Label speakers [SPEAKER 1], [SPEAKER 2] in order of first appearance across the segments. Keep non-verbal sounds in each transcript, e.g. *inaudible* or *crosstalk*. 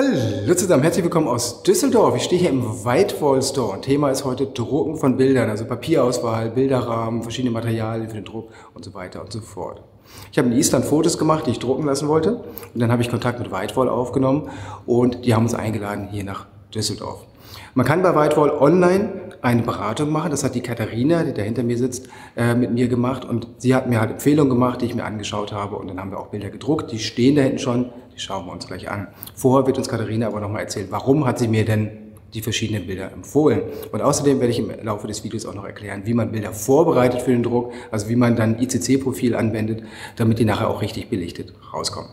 [SPEAKER 1] Hallo zusammen, herzlich willkommen aus Düsseldorf. Ich stehe hier im Whitewall Store Thema ist heute Drucken von Bildern, also Papierauswahl, Bilderrahmen, verschiedene Materialien für den Druck und so weiter und so fort. Ich habe in Island Fotos gemacht, die ich drucken lassen wollte und dann habe ich Kontakt mit Whitewall aufgenommen und die haben uns eingeladen hier nach Düsseldorf. Man kann bei Whitewall online eine Beratung machen. Das hat die Katharina, die da hinter mir sitzt, äh, mit mir gemacht. Und sie hat mir halt Empfehlungen gemacht, die ich mir angeschaut habe. Und dann haben wir auch Bilder gedruckt. Die stehen da hinten schon. Die schauen wir uns gleich an. Vorher wird uns Katharina aber nochmal erzählen, warum hat sie mir denn die verschiedenen Bilder empfohlen. Und außerdem werde ich im Laufe des Videos auch noch erklären, wie man Bilder vorbereitet für den Druck, also wie man dann ICC-Profil anwendet, damit die nachher auch richtig belichtet rauskommen.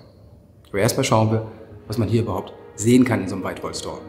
[SPEAKER 1] Aber erstmal schauen wir, was man hier überhaupt sehen kann in so einem Whitewall Store.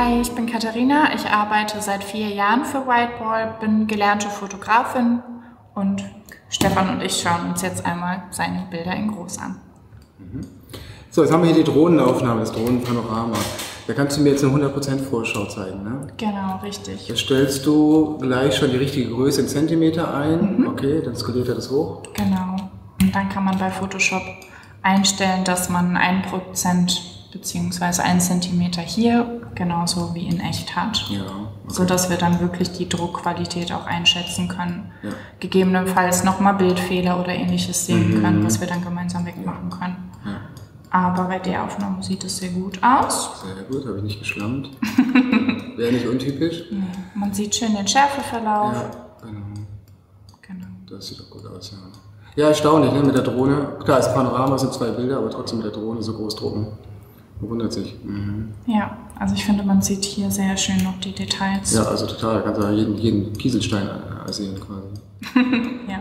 [SPEAKER 2] Hi, ich bin Katharina. Ich arbeite seit vier Jahren für Whiteball, bin gelernte Fotografin und Stefan und ich schauen uns jetzt einmal seine Bilder in groß an.
[SPEAKER 1] Mhm. So, jetzt haben wir hier die Drohnenaufnahme, das Drohnenpanorama. Da kannst du mir jetzt eine 100% Vorschau zeigen, ne?
[SPEAKER 2] Genau, richtig.
[SPEAKER 1] Jetzt stellst du gleich schon die richtige Größe in Zentimeter ein. Mhm. Okay, dann skaliert er das hoch.
[SPEAKER 2] Genau. Und dann kann man bei Photoshop einstellen, dass man 1% beziehungsweise ein Zentimeter hier, genauso wie in echt hat. Ja, okay. Sodass wir dann wirklich die Druckqualität auch einschätzen können. Ja. Gegebenenfalls nochmal Bildfehler oder ähnliches sehen mhm. können, was wir dann gemeinsam wegmachen können. Ja. Aber bei der Aufnahme sieht es sehr gut aus.
[SPEAKER 1] Sehr gut, habe ich nicht geschlammt. *laughs* Wäre nicht untypisch.
[SPEAKER 2] Nee. Man sieht schön den Schärfeverlauf.
[SPEAKER 1] Ja, genau. genau. Das sieht doch gut aus, ja. Ja, erstaunlich, ne? mit der Drohne. Klar, als Panorama sind zwei Bilder, aber trotzdem mit der Drohne so groß drucken. Wundert sich. Mhm.
[SPEAKER 2] Ja, also ich finde, man sieht hier sehr schön noch die Details.
[SPEAKER 1] Ja, also total. Da kannst du jeden, jeden Kieselstein sehen quasi. *laughs*
[SPEAKER 2] ja,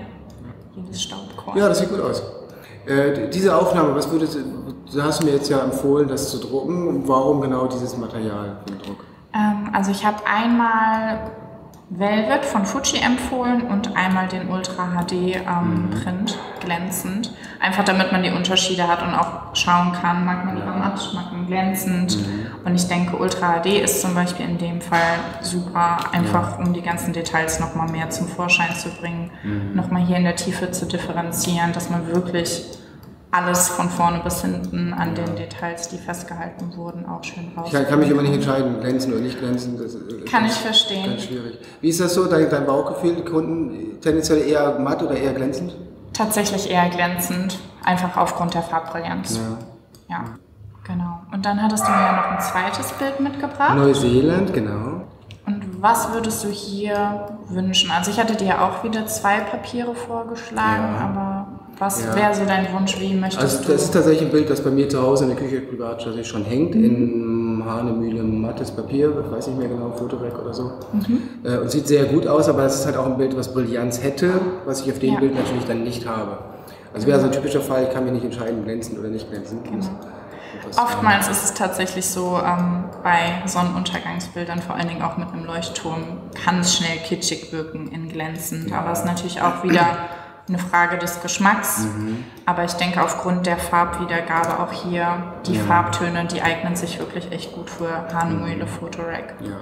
[SPEAKER 2] jedes Staubkorn.
[SPEAKER 1] Ja, das sieht gut aus. Äh, diese Aufnahme, was würdest du, du hast mir jetzt ja empfohlen, das zu drucken. Warum genau dieses Material für den Druck?
[SPEAKER 2] Ähm, also ich habe einmal Velvet von Fuji empfohlen und einmal den Ultra HD ähm, mhm. Print glänzend. Einfach damit man die Unterschiede hat und auch schauen kann, mag man lieber matt, mag man glänzend. Mhm. Und ich denke, Ultra HD ist zum Beispiel in dem Fall super, einfach ja. um die ganzen Details nochmal mehr zum Vorschein zu bringen, mhm. nochmal hier in der Tiefe zu differenzieren, dass man wirklich alles von vorne bis hinten an den Details, die festgehalten wurden, auch schön raus.
[SPEAKER 1] Ich kann, kann, mich immer nicht entscheiden, glänzen oder nicht glänzen. Das,
[SPEAKER 2] kann ich verstehen.
[SPEAKER 1] Ganz schwierig. Wie ist das so, dein, dein Bauchgefühl, die Kunden tendenziell eher matt oder eher glänzend?
[SPEAKER 2] Tatsächlich eher glänzend, einfach aufgrund der Farbbrillanz. Ja. ja. Genau. Und dann hattest du mir ja noch ein zweites Bild mitgebracht.
[SPEAKER 1] Neuseeland, genau.
[SPEAKER 2] Und was würdest du hier wünschen? Also ich hatte dir auch wieder zwei Papiere vorgeschlagen, ja. aber was ja. wäre so dein Wunsch? Wie möchtest
[SPEAKER 1] also,
[SPEAKER 2] du?
[SPEAKER 1] Das ist tatsächlich ein Bild, das bei mir zu Hause in der Küche privat schon hängt, mhm. in Hahnemühle mattes Papier, ich weiß nicht mehr genau, Fotoreck oder so. Mhm. Äh, und sieht sehr gut aus, aber es ist halt auch ein Bild, was Brillanz hätte, was ich auf dem ja. Bild natürlich dann nicht habe. Also wäre so ein typischer Fall, ich kann mich nicht entscheiden, glänzen oder nicht glänzen. Genau.
[SPEAKER 2] Oftmals ist es tatsächlich so, ähm, bei Sonnenuntergangsbildern, vor allen Dingen auch mit einem Leuchtturm, kann es schnell kitschig wirken in glänzend. Aber es ist natürlich auch wieder eine Frage des Geschmacks.
[SPEAKER 1] Mhm.
[SPEAKER 2] Aber ich denke, aufgrund der Farbwiedergabe auch hier, die
[SPEAKER 1] Ja.
[SPEAKER 2] Farbtöne, die eignen sich wirklich echt gut für Hanemühle Photorec.
[SPEAKER 1] Ja,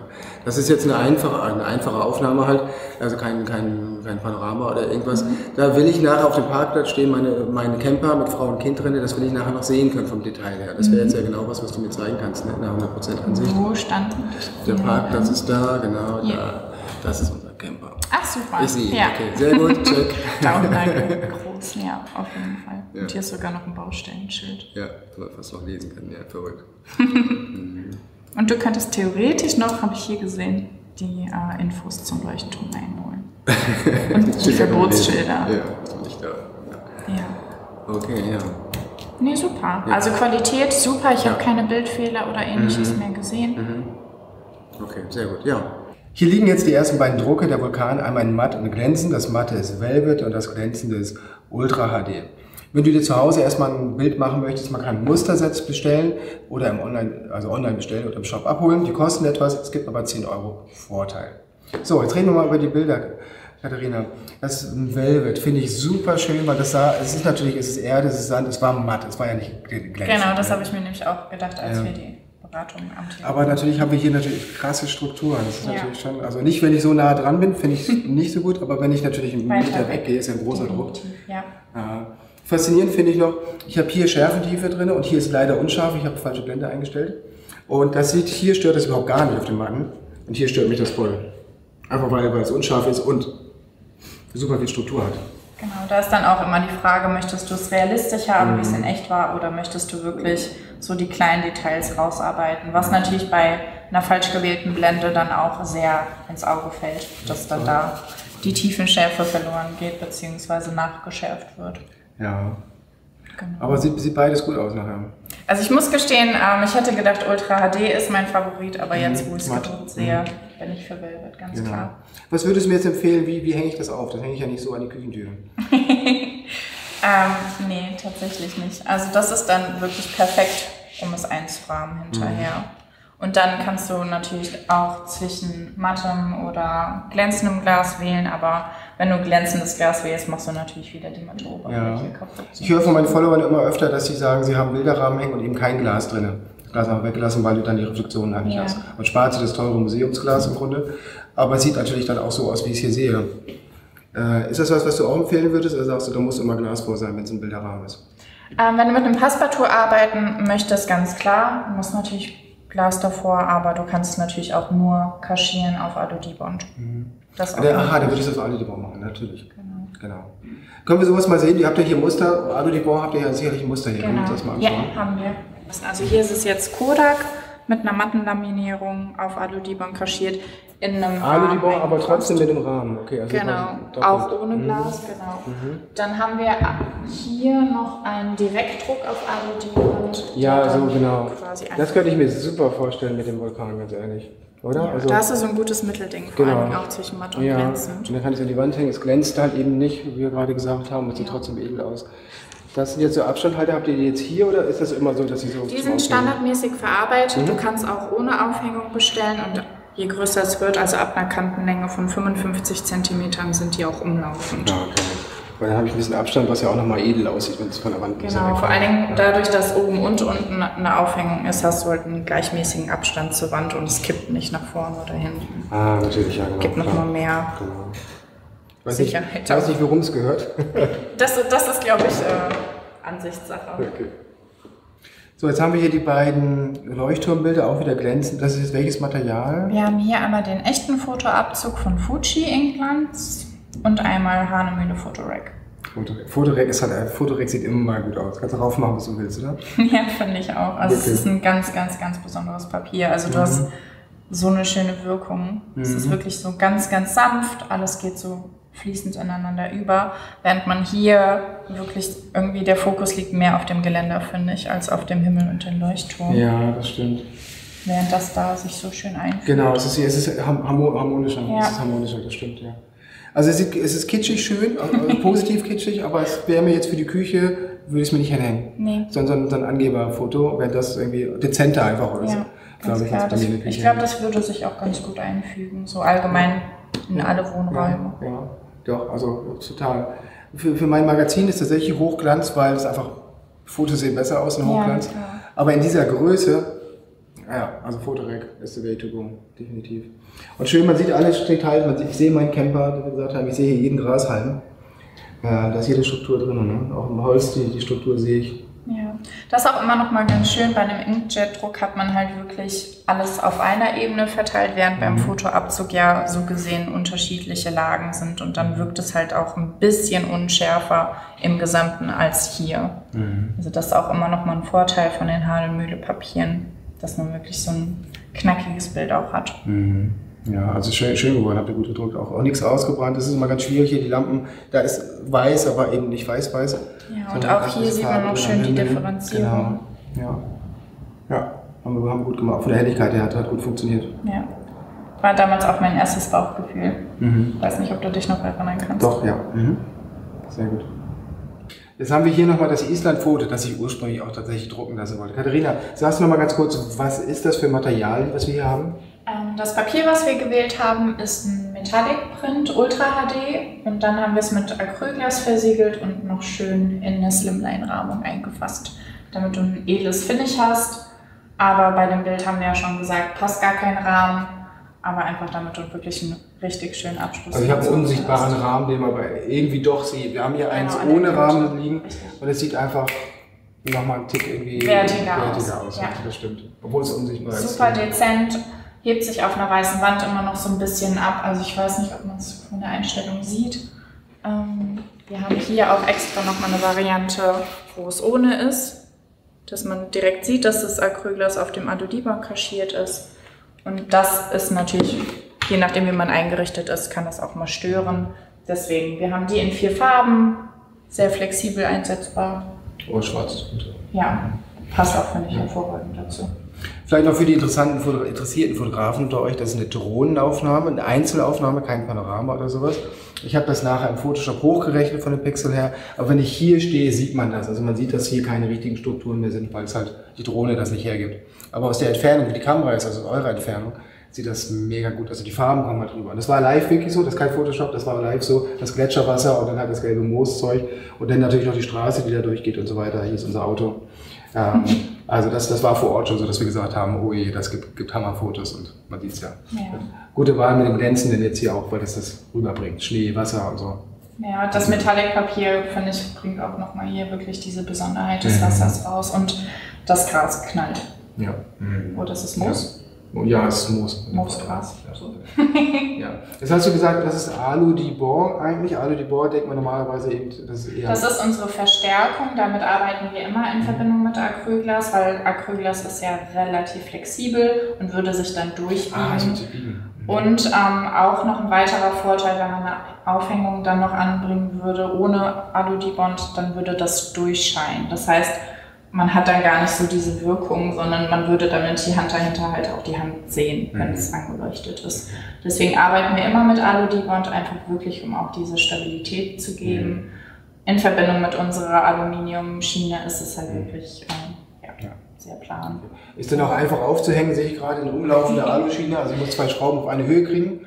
[SPEAKER 1] das ist jetzt eine einfache, eine einfache Aufnahme halt, also kein, kein, kein Panorama oder irgendwas. Da will ich nachher auf dem Parkplatz stehen, meine, meine Camper mit Frau und Kind drin, das will ich nachher noch sehen können vom Detail her. Das wäre jetzt ja genau was, was du mir zeigen kannst, ne? in einer 100% Ansicht.
[SPEAKER 2] Wo standen?
[SPEAKER 1] Der Parkplatz ist da, genau,
[SPEAKER 2] Hier.
[SPEAKER 1] da. Das ist unser Camper.
[SPEAKER 2] Ach, super.
[SPEAKER 1] Ich sehe ihn,
[SPEAKER 2] ja.
[SPEAKER 1] okay, sehr gut, *laughs* check.
[SPEAKER 2] Daumenlage groß, ja, auf jeden Fall.
[SPEAKER 1] Ja.
[SPEAKER 2] Und hier ist sogar noch ein Baustellenschild.
[SPEAKER 1] Ja, dass man fast noch lesen kann, ja, verrückt. *laughs*
[SPEAKER 2] Und du könntest theoretisch noch, habe ich hier gesehen, die äh, Infos zum Leuchtturm einholen. *laughs* Und die
[SPEAKER 1] ja
[SPEAKER 2] Verbotsschilder.
[SPEAKER 1] Ja, ist nicht da. Ja.
[SPEAKER 2] Ja.
[SPEAKER 1] Okay, ja.
[SPEAKER 2] Nee, super. Also Qualität super. Ich habe
[SPEAKER 1] Ja.
[SPEAKER 2] keine Bildfehler oder ähnliches mehr gesehen.
[SPEAKER 1] Okay, sehr gut, ja. Hier liegen jetzt die ersten beiden Drucke der Vulkan, einmal in matt und glänzend. Das matte ist Velvet und das glänzende ist Ultra HD. Wenn du dir zu Hause erstmal ein Bild machen möchtest, man kann Mustersets bestellen oder im Online, also online bestellen oder im Shop abholen. Die kosten etwas, es gibt aber 10 Euro Vorteil. So, jetzt reden wir mal über die Bilder, Katharina. Das Velvet finde ich super schön, weil das sah, es ist natürlich, es ist Erde, es ist Sand, es war matt, es war ja nicht glänzend.
[SPEAKER 2] Genau, das habe ich mir nämlich auch gedacht, als
[SPEAKER 1] Ja.
[SPEAKER 2] wir die Beratung am Telefon
[SPEAKER 1] Aber natürlich haben wir hier natürlich krasse Strukturen. Das ist
[SPEAKER 2] Ja.
[SPEAKER 1] natürlich schon, also nicht, wenn ich so nah dran bin, finde ich es *laughs* nicht so gut, aber wenn ich natürlich einen Meter
[SPEAKER 2] weg.
[SPEAKER 1] weggehe, ist ja ein großer Druck.
[SPEAKER 2] Ja.
[SPEAKER 1] Ja. Faszinierend finde ich noch, ich habe hier Schärfentiefe drin und hier ist leider unscharf, ich habe falsche Blende eingestellt. Und das sieht, hier stört das überhaupt gar nicht auf dem Matten und hier stört mich das voll. Einfach weil, weil es unscharf ist und super viel Struktur hat.
[SPEAKER 2] Genau, da ist dann auch immer die Frage, möchtest du es realistisch haben, wie es in echt war, oder möchtest du wirklich so die kleinen Details rausarbeiten, was natürlich bei einer falsch gewählten Blende dann auch sehr ins Auge fällt, dass dann da die Tiefenschärfe verloren geht, beziehungsweise nachgeschärft wird.
[SPEAKER 1] Ja.
[SPEAKER 2] Genau.
[SPEAKER 1] Aber sieht, sieht beides gut aus nachher.
[SPEAKER 2] Also ich muss gestehen, ähm, ich hätte gedacht, Ultra HD ist mein Favorit, aber jetzt, wo ich es
[SPEAKER 1] Matt.
[SPEAKER 2] gedruckt sehe, bin ich für Velvet, ganz
[SPEAKER 1] Genau.
[SPEAKER 2] klar.
[SPEAKER 1] Was würdest du mir jetzt empfehlen, wie, wie hänge ich das auf? Das hänge ich ja nicht so an die Küchentür. *laughs*
[SPEAKER 2] Ähm, nee, tatsächlich nicht. Also das ist dann wirklich perfekt, um es einzurahmen hinterher. Und dann kannst du natürlich auch zwischen mattem oder glänzendem Glas wählen, aber wenn du glänzendes Glas wählst, machst du natürlich wieder die matte Oberfläche
[SPEAKER 1] Ja.
[SPEAKER 2] kaputt.
[SPEAKER 1] Ich höre von meinen Followern immer öfter, dass sie sagen, sie haben Bilderrahmen hängen und eben kein Glas drin. Das Glas wir weggelassen, weil du dann die Reflexionen halt nicht
[SPEAKER 2] Ja.
[SPEAKER 1] hast. Und spart sich das teure Museumsglas im Grunde. Aber es sieht natürlich dann auch so aus, wie ich es hier sehe. Äh, ist das was, was du auch empfehlen würdest? Oder sagst du, da muss immer Glas vor sein, wenn es ein Bilderrahmen ist?
[SPEAKER 2] Ähm, wenn du mit einem Passepartout arbeiten möchtest, ganz klar, muss natürlich Glas davor, aber du kannst es natürlich auch nur kaschieren auf Alu-Dibond. Das auch
[SPEAKER 1] Der, aha, dann würdest du das alle die machen, natürlich. Genau. Können wir sowas mal sehen? Ihr habt ja hier Muster, Alu die habt ihr ja sicherlich ein Muster hier. Können wir
[SPEAKER 2] Genau.
[SPEAKER 1] uns das mal
[SPEAKER 2] Ja,
[SPEAKER 1] anschauen?
[SPEAKER 2] haben wir. Also hier ist es jetzt Kodak mit einer Mattenlaminierung auf Alu-Dibond kaschiert in einem
[SPEAKER 1] Alu die
[SPEAKER 2] Rahmen
[SPEAKER 1] aber trotzdem mit dem Rahmen. Okay, also
[SPEAKER 2] Genau, auch ohne Glas, genau. Dann haben wir hier noch einen Direktdruck auf Alu-Dibond.
[SPEAKER 1] Ja, so genau. Das könnte ich mir super vorstellen mit dem Vulkan, ganz ehrlich. Oder?
[SPEAKER 2] Ja,
[SPEAKER 1] also,
[SPEAKER 2] da hast du so ein gutes Mittelding, vor
[SPEAKER 1] Genau.
[SPEAKER 2] allem auch zwischen matt und
[SPEAKER 1] ja,
[SPEAKER 2] glänzend.
[SPEAKER 1] und dann kann ich es an die Wand hängen. Es glänzt halt eben nicht, wie wir gerade gesagt haben, es sieht trotzdem edel aus. Das sind jetzt so Abstandhalter. Habt ihr die jetzt hier oder ist das immer so, dass sie so.
[SPEAKER 2] Die sind standardmäßig verarbeitet.
[SPEAKER 1] Mhm.
[SPEAKER 2] Du kannst auch ohne Aufhängung bestellen und je größer es wird, also ab einer Kantenlänge von 55 Zentimetern, sind die auch umlaufend.
[SPEAKER 1] Ja, okay. Weil dann habe ich ein bisschen Abstand, was ja auch nochmal edel aussieht, wenn es von der Wand
[SPEAKER 2] Genau, vor allen Dingen dadurch, dass oben und unten eine Aufhängung ist, hast du halt einen gleichmäßigen Abstand zur Wand und es kippt nicht nach vorne oder hinten.
[SPEAKER 1] Ah, natürlich, ja, genau.
[SPEAKER 2] Gibt noch
[SPEAKER 1] klar.
[SPEAKER 2] mal mehr.
[SPEAKER 1] Genau. Ich weiß
[SPEAKER 2] Sicherheit
[SPEAKER 1] Nicht, ich weiß nicht, worum es gehört.
[SPEAKER 2] Das, *laughs* das ist, glaube ich, äh, Ansichtssache.
[SPEAKER 1] okay. So, jetzt haben wir hier die beiden Leuchtturmbilder, auch wieder glänzend. Das ist jetzt welches Material?
[SPEAKER 2] Wir haben hier einmal den echten Fotoabzug von Fuji Inklands und einmal Hanemühle Fotorec.
[SPEAKER 1] Fotorec. Ist halt, äh, Fotorec sieht immer mal gut aus. Kannst du drauf machen, was du willst, oder? *laughs*
[SPEAKER 2] Ja, finde ich auch. Also es
[SPEAKER 1] Okay.
[SPEAKER 2] ist ein ganz, ganz, ganz besonderes Papier. Also du hast so eine schöne Wirkung. Es ist wirklich so ganz, ganz sanft. Alles geht so fließend ineinander über. Während man hier wirklich irgendwie der Fokus liegt mehr auf dem Geländer, finde ich, als auf dem Himmel und dem Leuchtturm.
[SPEAKER 1] Ja, das stimmt.
[SPEAKER 2] Während das da sich so schön einfügt.
[SPEAKER 1] Genau, es ist, es ist harmonischer.
[SPEAKER 2] Ja.
[SPEAKER 1] Es ist harmonischer, das stimmt, ja. Also es ist, es ist kitschig schön, *laughs* also positiv kitschig, aber es wäre mir jetzt für die Küche, würde ich es mir nicht hinhängen.
[SPEAKER 2] Nee.
[SPEAKER 1] Sondern so ein Angeberfoto, wäre das irgendwie dezenter einfach oder so.
[SPEAKER 2] Ja,
[SPEAKER 1] Glaube
[SPEAKER 2] ganz
[SPEAKER 1] ich,
[SPEAKER 2] klar. Das, ich glaube, das würde sich auch ganz gut einfügen. So allgemein in alle Wohnräume.
[SPEAKER 1] Ja, ja, doch, also total. für, für mein Magazin ist tatsächlich Hochglanz, weil es einfach, Fotos sehen besser aus in Hochglanz.
[SPEAKER 2] klar.
[SPEAKER 1] Aber in dieser Größe, ja, also Fotorec ist the way to go, definitiv. Und schön, man sieht alles Details, sieht, ich sehe meinen Camper, wie wir gesagt haben, ich sehe hier jeden Grashalm. Ja, da ist jede Struktur drin, ne? auch im Holz, die, die Struktur sehe ich.
[SPEAKER 2] Das ist auch immer noch mal ganz schön. Bei einem Inkjet-Druck hat man halt wirklich alles auf einer Ebene verteilt, während beim Fotoabzug ja so gesehen unterschiedliche Lagen sind. Und dann wirkt es halt auch ein bisschen unschärfer im Gesamten als hier. Also das ist auch immer noch mal ein Vorteil von den Hadelmühle-Papieren, dass man wirklich so ein knackiges Bild auch hat.
[SPEAKER 1] Ja, also schön, schön geworden, habt ihr gut gedruckt. Auch, auch nichts ausgebrannt. Das ist immer ganz schwierig hier, die Lampen, da ist weiß, aber eben nicht weiß-weiß.
[SPEAKER 2] Ja, und auch hier sieht man
[SPEAKER 1] drin
[SPEAKER 2] schön die. Differenzierung.
[SPEAKER 1] Genau. Ja. Ja, haben wir, haben gut gemacht. Von der Helligkeit her hat, hat gut funktioniert.
[SPEAKER 2] Ja. War damals auch mein erstes Bauchgefühl. Weiß nicht, ob du dich noch erinnern kannst.
[SPEAKER 1] Doch, ja. Mhm. Sehr gut. Jetzt haben wir hier nochmal das Island-Foto, das ich ursprünglich auch tatsächlich drucken lassen wollte. Katharina, sagst du nochmal ganz kurz, was ist das für Material, was wir hier haben?
[SPEAKER 2] Ähm, Das Papier, was wir gewählt haben, ist ein Metallic Print Ultra HD und dann haben wir es mit Acrylglas versiegelt und noch schön in eine Slimline-Rahmung eingefasst, damit du ein edles Finish hast. Aber bei dem Bild haben wir ja schon gesagt, passt gar kein Rahmen, aber einfach damit du wirklich einen richtig schönen Abschluss
[SPEAKER 1] Also ich habe einen
[SPEAKER 2] hast.
[SPEAKER 1] unsichtbaren Rahmen, den man aber irgendwie doch sieht. Wir haben hier eins
[SPEAKER 2] Genau, der
[SPEAKER 1] ohne. Rahmen liegen und es sieht einfach nochmal einen Tick irgendwie
[SPEAKER 2] Wertiger
[SPEAKER 1] wertiger
[SPEAKER 2] aus,
[SPEAKER 1] aus.
[SPEAKER 2] ja.
[SPEAKER 1] Das stimmt. Obwohl es unsichtbar ist.
[SPEAKER 2] Super dezent, hebt sich auf einer weißen Wand immer noch so ein bisschen ab. Also ich weiß nicht, ob man es von der Einstellung sieht. Ähm, wir haben hier auch extra nochmal eine Variante, wo es ohne ist, dass man direkt sieht, dass das Acrylglas auf dem Adodiban kaschiert ist. Und das ist natürlich, je nachdem wie man eingerichtet ist, kann das auch mal stören. Deswegen, wir haben die in vier Farben, sehr flexibel einsetzbar.
[SPEAKER 1] Oh, schwarz ist gut.
[SPEAKER 2] Ja, passt auch, finde ich, hervorragend dazu.
[SPEAKER 1] Vielleicht noch für die interessanten, interessierten Fotografen unter euch, das ist eine Drohnenaufnahme, eine Einzelaufnahme, kein Panorama oder sowas. Ich habe das nachher im Photoshop hochgerechnet von dem Pixel her, aber wenn ich hier stehe, sieht man das. Also man sieht, dass hier keine richtigen Strukturen mehr sind, weil es halt die Drohne das nicht hergibt. Aber aus der Entfernung, wie die Kamera ist, also aus eurer Entfernung, sieht das mega gut. Also die Farben kommen halt drüber. Und das war live wirklich so, das ist kein Photoshop, das war live so, das Gletscherwasser und dann halt das gelbe Mooszeug und dann natürlich noch die Straße, die da durchgeht und so weiter. Hier ist unser Auto. Ähm, also das, das war vor Ort schon so, dass wir gesagt haben, oh je, das gibt, gibt Hammerfotos und man sieht's ja.
[SPEAKER 2] Ja.
[SPEAKER 1] Gute Wahl mit dem Glänzenden jetzt hier auch, weil das das rüberbringt. Schnee, Wasser und so.
[SPEAKER 2] Ja, das Metallic-Papier, finde ich, bringt auch nochmal hier wirklich diese Besonderheit des
[SPEAKER 1] Mhm.
[SPEAKER 2] Wassers raus und das Gras knallt.
[SPEAKER 1] Ja.
[SPEAKER 2] Oh, das ist Moos?
[SPEAKER 1] Oh, ja, es ist Moos.
[SPEAKER 2] Moosgras.
[SPEAKER 1] Ja. So. *laughs* ja. Jetzt hast du gesagt, das ist Alu Dibord eigentlich. Alu Dibord denkt man normalerweise eben, das ist eher...
[SPEAKER 2] Das ist unsere Verstärkung. Damit arbeiten wir immer in Verbindung mit Acrylglas, weil Acrylglas ist ja relativ flexibel und würde sich dann durchbiegen.
[SPEAKER 1] ah, es wird sich biegen. Mhm.
[SPEAKER 2] Und ähm, auch noch ein weiterer Vorteil, wenn man eine Aufhängung dann noch anbringen würde ohne Alu-Dibond, dann würde das durchscheinen. Das heißt, man hat dann gar nicht so diese Wirkung, sondern man würde damit die Hand dahinter halt auch die Hand sehen, wenn
[SPEAKER 1] Mhm.
[SPEAKER 2] es angeleuchtet ist. Deswegen arbeiten wir immer mit Alu-Dibond, einfach wirklich, um auch diese Stabilität zu geben. In Verbindung mit unserer Aluminiumschiene ist es halt wirklich ähm, ja,
[SPEAKER 1] Ja.
[SPEAKER 2] sehr plan.
[SPEAKER 1] Ist dann auch einfach aufzuhängen, sehe ich gerade, eine umlaufende *laughs* Aluschiene. Also ich muss zwei Schrauben auf eine Höhe kriegen.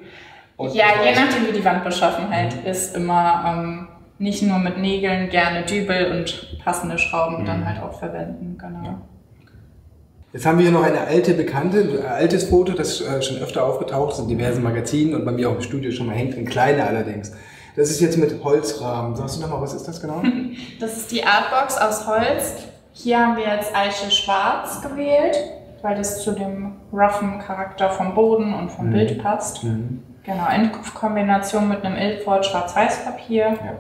[SPEAKER 1] Und
[SPEAKER 2] Ja, je nachdem, wie die Wandbeschaffenheit ist, immer ähm, nicht nur mit Nägeln, gerne Dübel und passende Schrauben dann halt auch verwenden. Genau.
[SPEAKER 1] Jetzt haben wir hier noch eine alte Bekannte, ein altes Foto, das äh, schon öfter aufgetaucht ist in diversen Magazinen und bei mir auch im Studio schon mal hängt, in kleine allerdings. Das ist jetzt mit Holzrahmen. Sagst du nochmal, was ist das genau? *laughs*
[SPEAKER 2] Das ist die Artbox aus Holz. Hier haben wir jetzt Eiche Schwarz gewählt, weil das zu dem roughen Charakter vom Boden und vom Bild passt. Genau, in Kombination mit einem Ilford Schwarz-Weiß-Papier
[SPEAKER 1] Ja.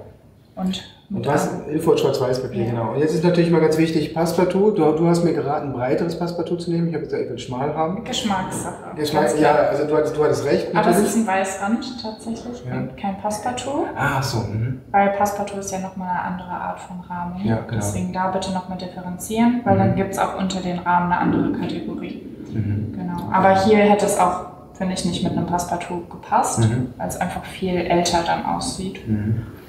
[SPEAKER 2] Und
[SPEAKER 1] Und
[SPEAKER 2] einem-
[SPEAKER 1] Ilford Schwarz-Weiß-Papier,
[SPEAKER 2] Ja.
[SPEAKER 1] genau. Und jetzt ist natürlich mal ganz wichtig, Passepartout. Du, du hast mir geraten, ein breiteres Passepartout zu nehmen. Ich habe jetzt ich will schmal haben.
[SPEAKER 2] Geschmackssache.
[SPEAKER 1] Geschmack, ja, also du hattest, du hattest recht,
[SPEAKER 2] Aber es
[SPEAKER 1] natürlich.
[SPEAKER 2] ist ein Weißrand tatsächlich
[SPEAKER 1] Ja.
[SPEAKER 2] und kein Passepartout.
[SPEAKER 1] Ah, so. Mhm.
[SPEAKER 2] Weil Passepartout ist ja nochmal eine andere Art von Rahmung.
[SPEAKER 1] Ja, genau.
[SPEAKER 2] Deswegen da bitte nochmal differenzieren, weil dann gibt es auch unter den Rahmen eine andere Kategorie.
[SPEAKER 1] Mhm.
[SPEAKER 2] Genau. Aber hier hätte es auch, finde ich, nicht mit einem Passepartout gepasst,
[SPEAKER 1] Mhm.
[SPEAKER 2] weil es einfach viel älter dann aussieht.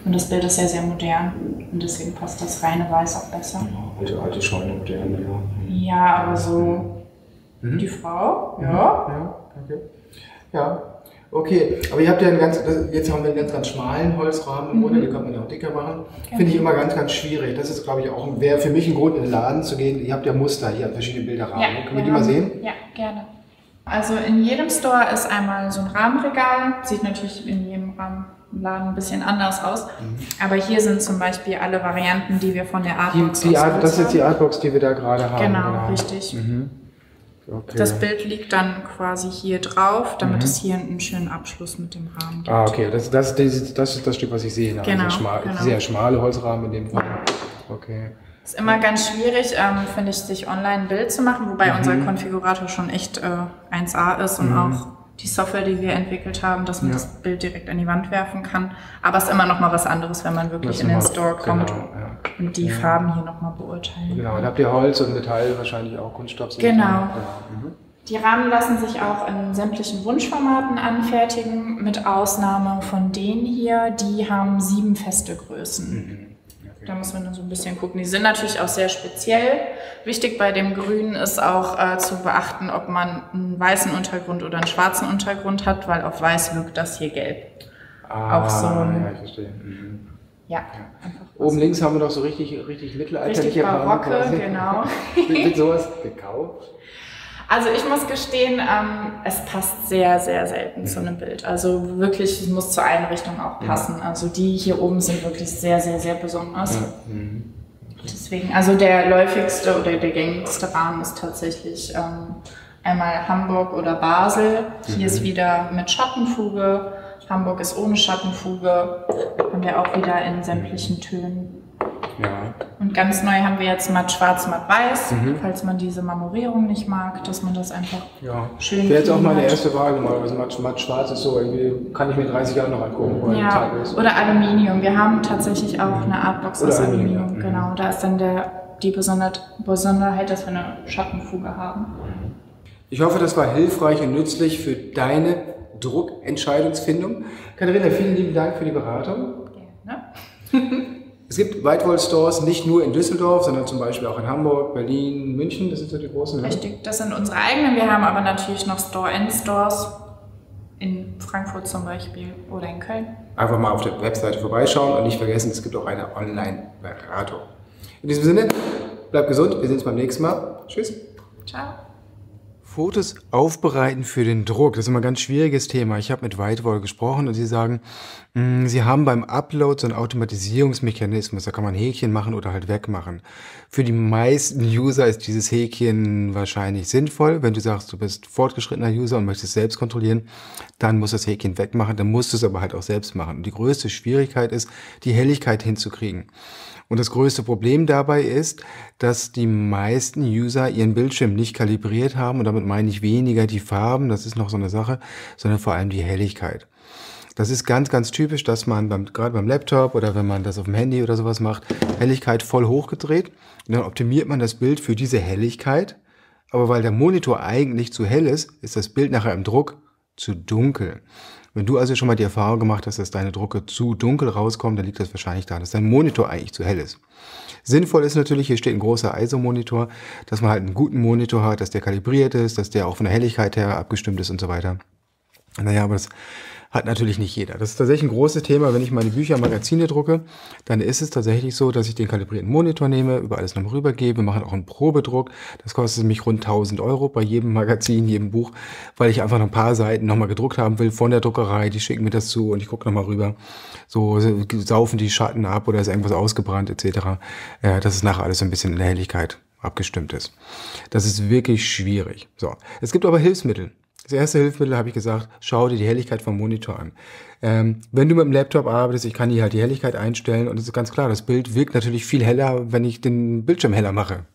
[SPEAKER 1] Mhm.
[SPEAKER 2] Und das Bild ist sehr, sehr modern. Und deswegen passt das reine Weiß auch besser.
[SPEAKER 1] Ja, alte, alte Scheune, moderne, ja.
[SPEAKER 2] Ja, aber so
[SPEAKER 1] Mhm.
[SPEAKER 2] die Frau, ja.
[SPEAKER 1] Ja, okay. Ja. Okay, aber ihr habt ja einen ganz, jetzt haben wir einen ganz, ganz schmalen Holzrahmen im Grunde, mhm. den kann man ja auch dicker machen. Genau. Finde ich immer ganz, ganz schwierig. Das ist, glaube ich, auch, wäre für mich ein Grund, in den Laden zu gehen. Ihr habt ja Muster, hier habt verschiedene Bilderrahmen. Ja, Können wir die mal sehen?
[SPEAKER 2] Ja, gerne. Also in jedem Store ist einmal so ein Rahmenregal, sieht natürlich in jedem Rahmenladen ein bisschen anders aus. Mhm. Aber hier sind zum Beispiel alle Varianten, die wir von der Artbox
[SPEAKER 1] die, die Art, Das ist die Artbox, die wir da gerade haben.
[SPEAKER 2] Genau, genau. richtig. Mhm. Okay. Das Bild liegt dann quasi hier drauf, damit mhm. es hier einen schönen Abschluss mit dem Rahmen gibt.
[SPEAKER 1] Ah, okay. Das, das, das, das ist das Stück, was ich sehe.
[SPEAKER 2] Genau, also
[SPEAKER 1] schmal,
[SPEAKER 2] genau.
[SPEAKER 1] Sehr schmale Holzrahmen in dem Fall. Okay.
[SPEAKER 2] Ist immer ganz schwierig, ähm, finde ich, sich online ein Bild zu machen, wobei mhm. unser Konfigurator schon echt äh, 1A ist und mhm. auch die Software, die wir entwickelt haben, dass man ja. das Bild direkt an die Wand werfen kann. Aber es ist immer noch mal was anderes, wenn man wirklich in den Store kommt genau, ja. und die ja. Farben hier noch mal beurteilen
[SPEAKER 1] Genau, und habt ihr Holz und Metall, wahrscheinlich auch Kunststoff?
[SPEAKER 2] Genau. genau. Mhm. Die Rahmen lassen sich auch in sämtlichen Wunschformaten anfertigen, mit Ausnahme von denen hier. Die haben sieben feste Größen. Mhm. Da muss man dann so ein bisschen gucken. Die sind natürlich auch sehr speziell. Wichtig bei dem Grün ist auch äh, zu beachten, ob man einen weißen Untergrund oder einen schwarzen Untergrund hat, weil auf weiß wirkt das hier gelb.
[SPEAKER 1] Ah, auch so ein, ja, ich verstehe. Mhm.
[SPEAKER 2] Ja,
[SPEAKER 1] einfach. Oben links haben wir noch so richtig, richtig mittelalterliche
[SPEAKER 2] Richtig barocke, genau. *laughs*
[SPEAKER 1] Wird sowas gekauft?
[SPEAKER 2] Also ich muss gestehen, ähm, es passt sehr, sehr selten zu einem Bild. Also wirklich, es muss zur Einrichtung auch passen. Ja. Also die hier oben sind wirklich sehr, sehr, sehr besonders. Mhm. Deswegen, also der läufigste oder der gängigste Rahmen ist tatsächlich ähm, einmal Hamburg oder Basel. Hier mhm. ist wieder mit Schattenfuge. Hamburg ist ohne Schattenfuge. Haben wir auch wieder in sämtlichen Tönen. Ja. Und ganz neu haben wir jetzt matt schwarz, matt weiß, mhm. falls man diese Marmorierung nicht mag, dass man das einfach ja. schön
[SPEAKER 1] Wäre jetzt auch meine erste Wahl normalerweise. Matt, matt schwarz ist so, irgendwie kann ich mir 30 Jahre noch angucken,
[SPEAKER 2] wo ja. Tag ist. Oder Aluminium. Wir haben tatsächlich auch eine Artbox aus Aluminium. Aluminium. Mhm. Genau, da ist dann der, die Besonderheit, dass wir eine Schattenfuge haben.
[SPEAKER 1] Ich hoffe, das war hilfreich und nützlich für deine Druckentscheidungsfindung. Katharina, vielen lieben Dank für die Beratung. Gerne. *laughs* Es gibt Whitewall-Stores nicht nur in Düsseldorf, sondern zum Beispiel auch in Hamburg, Berlin, München. Das sind so die großen.
[SPEAKER 2] Ne? Richtig, das sind unsere eigenen. Wir haben aber natürlich noch Store-in-Stores in Frankfurt zum Beispiel oder in Köln.
[SPEAKER 1] Einfach mal auf der Webseite vorbeischauen und nicht vergessen, es gibt auch eine Online-Beratung. In diesem Sinne, bleibt gesund. Wir sehen uns beim nächsten Mal. Tschüss.
[SPEAKER 2] Ciao.
[SPEAKER 1] Fotos aufbereiten für den Druck, das ist immer ein ganz schwieriges Thema. Ich habe mit Whitewall gesprochen und sie sagen, mh, mm, sie haben beim Upload so einen Automatisierungsmechanismus, da kann man Häkchen machen oder halt wegmachen. Für die meisten User ist dieses Häkchen wahrscheinlich sinnvoll. Wenn du sagst, du bist fortgeschrittener User und möchtest selbst kontrollieren, dann musst du das Häkchen wegmachen, dann musst du es aber halt auch selbst machen. Und die größte Schwierigkeit ist, die Helligkeit hinzukriegen. Und das größte Problem dabei ist, dass die meisten User ihren Bildschirm nicht kalibriert haben. Und damit meine ich weniger die Farben, das ist noch so eine Sache, sondern vor allem die Helligkeit. Das ist ganz, ganz typisch, dass man beim, gerade beim Laptop oder wenn man das auf dem Handy oder sowas macht, Helligkeit voll hochgedreht. Und dann optimiert man das Bild für diese Helligkeit. Aber weil der Monitor eigentlich zu hell ist, ist das Bild nachher im Druck zu dunkel. Wenn du also schon mal die Erfahrung gemacht hast, dass deine Drucke zu dunkel rauskommen, dann liegt das wahrscheinlich daran, dass dein Monitor eigentlich zu hell ist. Sinnvoll ist natürlich, hier steht ein großer ISO-Monitor, dass man halt einen guten Monitor hat, dass der kalibriert ist, dass der auch von der Helligkeit her abgestimmt ist und so weiter. Naja, aber das hat natürlich nicht jeder. Das ist tatsächlich ein großes Thema. Wenn ich meine Bücher, Magazine drucke, dann ist es tatsächlich so, dass ich den kalibrierten Monitor nehme, über alles nochmal rübergebe, wir machen auch einen Probedruck. Das kostet mich rund 1000 Euro bei jedem Magazin, jedem Buch, weil ich einfach noch ein paar Seiten nochmal gedruckt haben will von der Druckerei. Die schicken mir das zu und ich gucke nochmal rüber. So saufen die Schatten ab oder ist irgendwas ausgebrannt etc. Ja, das ist nachher alles so ein bisschen in der Helligkeit abgestimmt ist. Das ist wirklich schwierig. So, es gibt aber Hilfsmittel. Das erste Hilfsmittel habe ich gesagt, schau dir die Helligkeit vom Monitor an. Ähm, wenn du mit dem Laptop arbeitest, ich kann hier halt die Helligkeit einstellen und es ist ganz klar, das Bild wirkt natürlich viel heller, wenn ich den Bildschirm heller mache.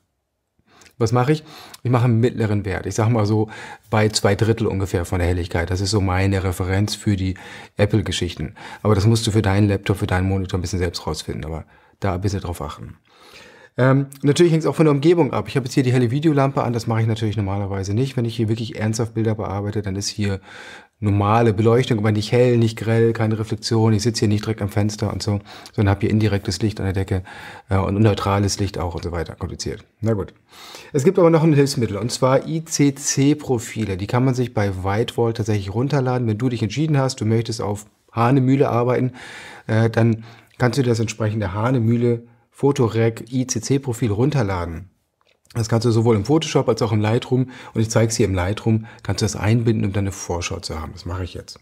[SPEAKER 1] Was mache ich? Ich mache einen mittleren Wert. Ich sage mal so bei zwei Drittel ungefähr von der Helligkeit. Das ist so meine Referenz für die Apple-Geschichten. Aber das musst du für deinen Laptop, für deinen Monitor ein bisschen selbst rausfinden. Aber da ein bisschen drauf achten. Ähm, natürlich hängt es auch von der Umgebung ab. Ich habe jetzt hier die helle Videolampe an, das mache ich natürlich normalerweise nicht. Wenn ich hier wirklich ernsthaft Bilder bearbeite, dann ist hier normale Beleuchtung, aber nicht hell, nicht grell, keine Reflexion. Ich sitze hier nicht direkt am Fenster und so, sondern habe hier indirektes Licht an der Decke äh, und neutrales Licht auch und so weiter. Kompliziert. Na gut. Es gibt aber noch ein Hilfsmittel und zwar ICC-Profile. Die kann man sich bei Whitewall tatsächlich runterladen. Wenn du dich entschieden hast, du möchtest auf Hahnemühle arbeiten, äh, dann kannst du das entsprechende Hahnemühle Photorec ICC-Profil runterladen. Das kannst du sowohl im Photoshop als auch im Lightroom und ich zeige es hier im Lightroom, kannst du das einbinden, um dann eine Vorschau zu haben. Das mache ich jetzt.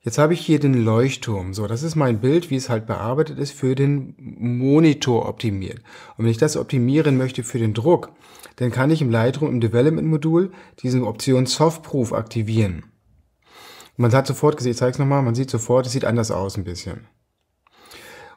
[SPEAKER 1] Jetzt habe ich hier den Leuchtturm. So, das ist mein Bild, wie es halt bearbeitet ist, für den Monitor optimiert. Und wenn ich das optimieren möchte für den Druck, dann kann ich im Lightroom im Development-Modul diese Option Softproof aktivieren. Und man hat sofort gesehen, ich zeige es nochmal, man sieht sofort, es sieht anders aus ein bisschen.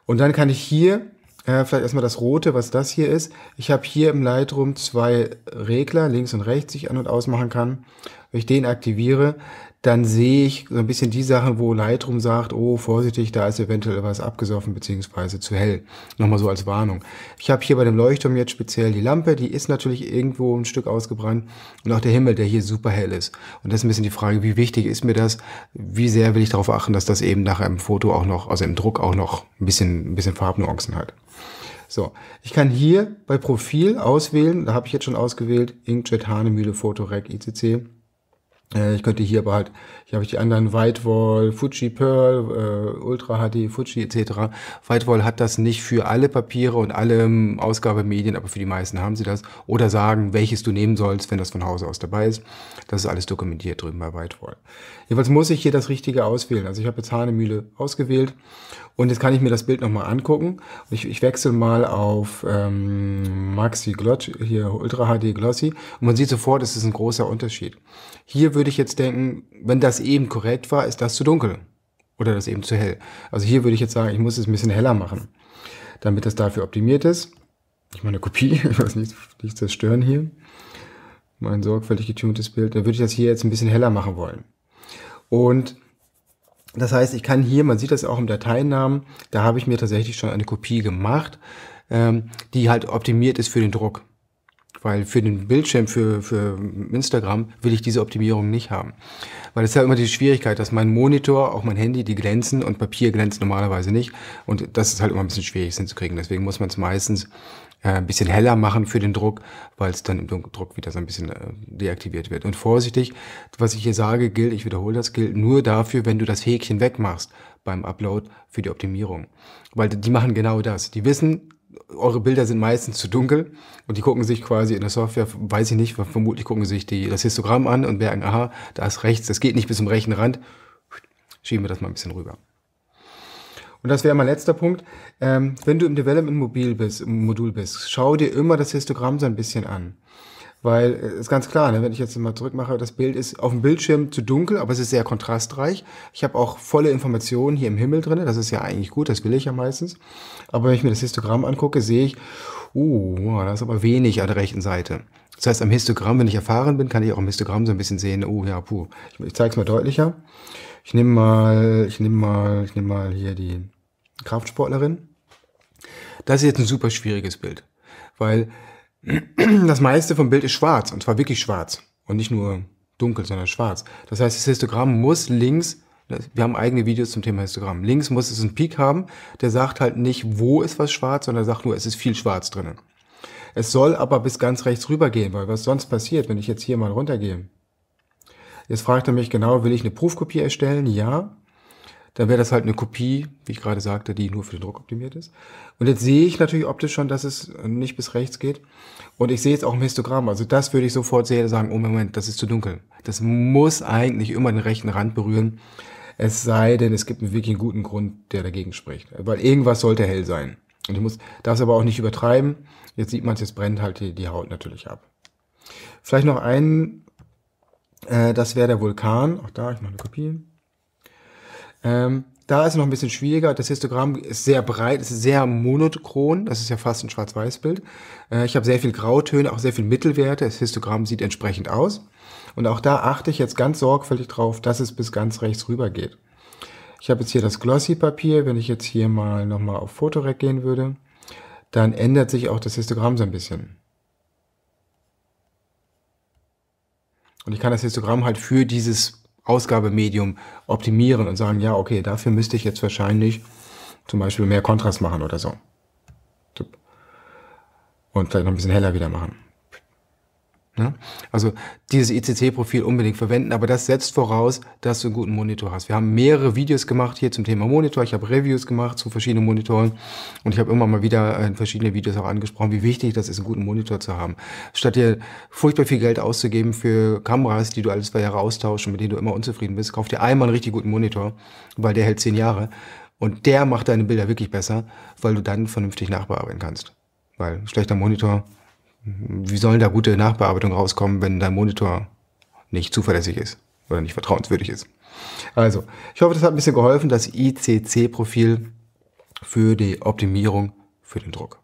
[SPEAKER 1] Und dann kann ich hier äh, vielleicht erstmal das rote, was das hier ist. Ich habe hier im Lightroom zwei Regler, links und rechts, die ich an- und ausmachen kann. Wenn ich den aktiviere, dann sehe ich so ein bisschen die Sachen, wo Lightroom sagt, oh, vorsichtig, da ist eventuell was abgesoffen beziehungsweise zu hell. Nochmal so als Warnung. Ich habe hier bei dem Leuchtturm jetzt speziell die Lampe, die ist natürlich irgendwo ein Stück ausgebrannt und auch der Himmel, der hier super hell ist. Und das ist ein bisschen die Frage, wie wichtig ist mir das? Wie sehr will ich darauf achten, dass das eben nachher im Foto auch noch, also im Druck auch noch ein bisschen, ein bisschen Farbnuancen hat. So, ich kann hier bei Profil auswählen, da habe ich jetzt schon ausgewählt, Inkjet Hanemühle Photorec ICC. Äh, ich könnte hier aber halt, hier habe ich die anderen Whitewall, Fuji Pearl, äh, Ultra HD, Fuji etc. Whitewall hat das nicht für alle Papiere und alle ähm, Ausgabemedien, aber für die meisten haben sie das. Oder sagen, welches du nehmen sollst, wenn das von Hause aus dabei ist. Das ist alles dokumentiert drüben bei Whitewall. Jedenfalls muss ich hier das Richtige auswählen. Also ich habe jetzt Hanemühle ausgewählt und jetzt kann ich mir das Bild nochmal angucken. Ich, ich wechsle mal auf ähm, Maxi Glot, hier Ultra HD Glossy und man sieht sofort, es ist ein großer Unterschied. Hier würde ich jetzt denken, wenn das eben korrekt war, ist das zu dunkel oder das eben zu hell. Also hier würde ich jetzt sagen, ich muss es ein bisschen heller machen, damit das dafür optimiert ist. Ich meine Kopie, *laughs* ich weiß nicht, nicht zerstören hier. Mein sorgfältig getuntes Bild. Dann würde ich das hier jetzt ein bisschen heller machen wollen. Und das heißt, ich kann hier, man sieht das auch im Dateinamen, da habe ich mir tatsächlich schon eine Kopie gemacht, ähm, die halt optimiert ist für den Druck. Weil für den Bildschirm, für, für Instagram will ich diese Optimierung nicht haben. Weil es ist ja immer die Schwierigkeit, dass mein Monitor, auch mein Handy, die glänzen und Papier glänzt normalerweise nicht. Und das ist halt immer ein bisschen schwierig hinzukriegen. Deswegen muss man es meistens ein bisschen heller machen für den Druck, weil es dann im Druck wieder so ein bisschen äh, deaktiviert wird. Und vorsichtig, was ich hier sage, gilt, ich wiederhole das, gilt nur dafür, wenn du das Häkchen wegmachst beim Upload für die Optimierung. Weil die machen genau das. Die wissen, eure Bilder sind meistens zu dunkel und die gucken sich quasi in der Software, weiß ich nicht, vermutlich gucken sich die, das Histogramm an und merken, aha, da ist rechts, das geht nicht bis zum rechten Rand, schieben wir das mal ein bisschen rüber. Und das wäre mein letzter Punkt. Ähm, wenn du im Development-Modul bist, Modul bist, schau dir immer das Histogramm so ein bisschen an. Weil äh, ist ganz klar, ne, wenn ich jetzt mal zurückmache, das Bild ist auf dem Bildschirm zu dunkel, aber es ist sehr kontrastreich. Ich habe auch volle Informationen hier im Himmel drin, das ist ja eigentlich gut, das will ich ja meistens. Aber wenn ich mir das Histogramm angucke, sehe ich, uh, da ist aber wenig an der rechten Seite. Das heißt, am Histogramm, wenn ich erfahren bin, kann ich auch im Histogramm so ein bisschen sehen, oh ja, puh. Ich, ich zeige es mal deutlicher. Ich nehme mal, ich nehme mal, ich nehme mal hier die Kraftsportlerin. Das ist jetzt ein super schwieriges Bild, weil *clears throat* das meiste vom Bild ist schwarz und zwar wirklich schwarz und nicht nur dunkel, sondern schwarz. Das heißt, das Histogramm muss links, wir haben eigene Videos zum Thema Histogramm, links muss es einen Peak haben, der sagt halt nicht, wo ist was schwarz, sondern sagt nur, es ist viel schwarz drinnen. Es soll aber bis ganz rechts rüber gehen, weil was sonst passiert, wenn ich jetzt hier mal runtergehe. Jetzt fragt er mich genau, will ich eine Prüfkopie erstellen? Ja dann wäre das halt eine Kopie, wie ich gerade sagte, die nur für den Druck optimiert ist. Und jetzt sehe ich natürlich optisch schon, dass es nicht bis rechts geht. Und ich sehe jetzt auch im Histogramm. Also das würde ich sofort sehen, sagen, oh Moment, das ist zu dunkel. Das muss eigentlich immer den rechten Rand berühren. Es sei denn, es gibt einen wirklich guten Grund, der dagegen spricht. Weil irgendwas sollte hell sein. Und ich muss das aber auch nicht übertreiben. Jetzt sieht man es, jetzt brennt halt die, die Haut natürlich ab. Vielleicht noch ein, äh, das wäre der Vulkan. Auch da, ich mache eine Kopie. Ähm, da ist es noch ein bisschen schwieriger. Das Histogramm ist sehr breit, ist sehr monochron. Das ist ja fast ein Schwarz-Weiß-Bild. Äh, ich habe sehr viel Grautöne, auch sehr viel Mittelwerte. Das Histogramm sieht entsprechend aus. Und auch da achte ich jetzt ganz sorgfältig drauf, dass es bis ganz rechts rüber geht. Ich habe jetzt hier das Glossy-Papier. Wenn ich jetzt hier mal nochmal auf Fotorec gehen würde, dann ändert sich auch das Histogramm so ein bisschen. Und ich kann das Histogramm halt für dieses Ausgabemedium optimieren und sagen, ja, okay, dafür müsste ich jetzt wahrscheinlich zum Beispiel mehr Kontrast machen oder so. Und vielleicht noch ein bisschen heller wieder machen. Ne? Also dieses ICC-Profil unbedingt verwenden, aber das setzt voraus, dass du einen guten Monitor hast. Wir haben mehrere Videos gemacht hier zum Thema Monitor. Ich habe Reviews gemacht zu verschiedenen Monitoren und ich habe immer mal wieder in verschiedenen Videos auch angesprochen, wie wichtig das ist, einen guten Monitor zu haben. Statt dir furchtbar viel Geld auszugeben für Kameras, die du alles zwei Jahre austauschst und mit denen du immer unzufrieden bist, kauf dir einmal einen richtig guten Monitor, weil der hält zehn Jahre und der macht deine Bilder wirklich besser, weil du dann vernünftig nachbearbeiten kannst. Weil schlechter Monitor wie sollen da gute Nachbearbeitung rauskommen, wenn dein Monitor nicht zuverlässig ist oder nicht vertrauenswürdig ist? Also, ich hoffe, das hat ein bisschen geholfen, das ICC-Profil für die Optimierung für den Druck.